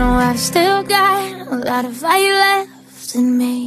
know I've still got a lot of fight left in me.